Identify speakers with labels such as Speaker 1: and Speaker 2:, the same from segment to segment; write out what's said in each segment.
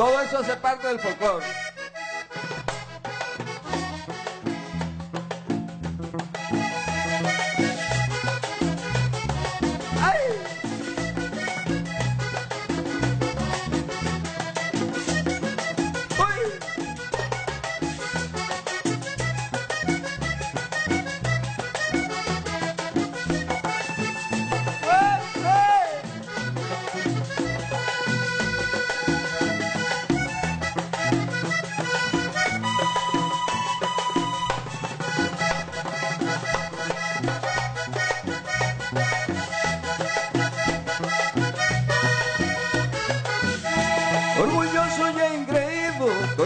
Speaker 1: Todo eso hace parte del folclore.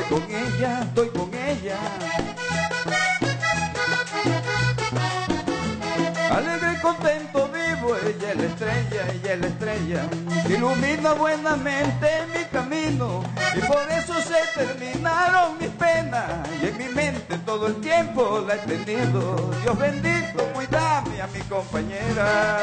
Speaker 1: Con ella, estoy con ella. Alegre y contento vivo, ella es la estrella, ella es la estrella, ilumina buenamente mi camino, y por eso se terminaron mis penas, y en mi mente todo el tiempo la he tenido. Dios bendito, cuídame a mi compañera.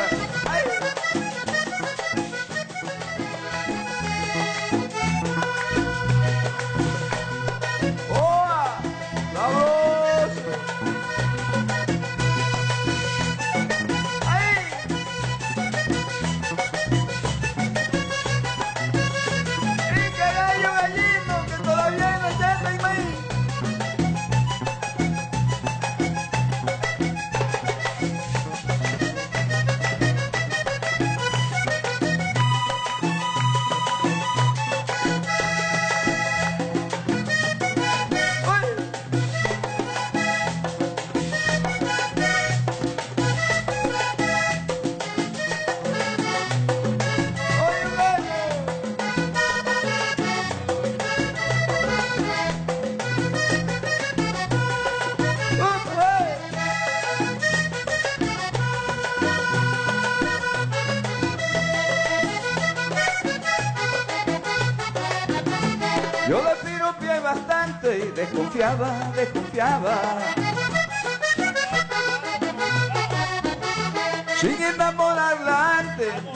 Speaker 1: Yo la piropié bastante y desconfiaba, desconfiaba.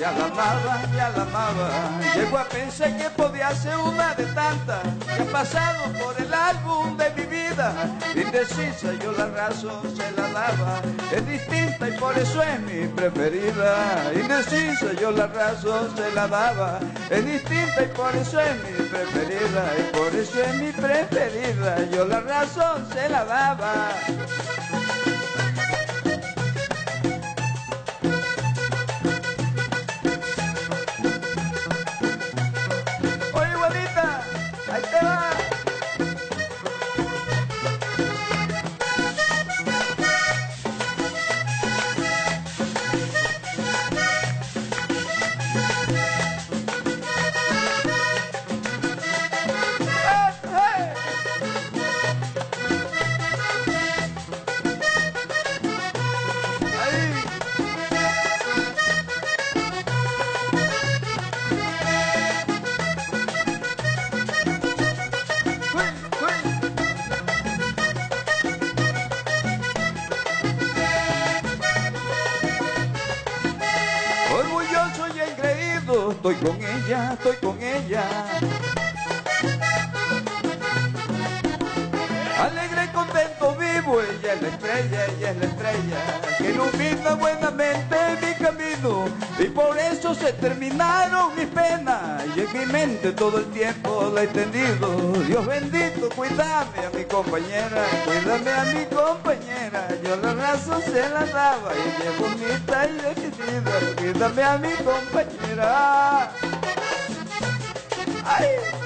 Speaker 1: Ya la amaba, ya la amaba. Llegó a pensar que podía ser una de tantas que ha pasado por el álbum de mi vida. Indecisa, yo la razón se la daba. Es distinta y por eso es mi preferida. Indecisa, yo la razón se la daba. Es distinta y por eso es mi preferida. Y por eso es mi preferida. Yo la razón se la daba. Estoy con ella, estoy con ella. Alegre y contento vivo, ella es la estrella, ella es la estrella, que ilumina buenamente mi camino, y por eso se terminaron mis penas, y en mi mente todo el tiempo la he tenido. Dios bendito, cuídame a mi compañera, cuídame a mi compañera, yo la razón se la daba, ella es bonita y decidida, cuídame a mi compañera. ¡Ay!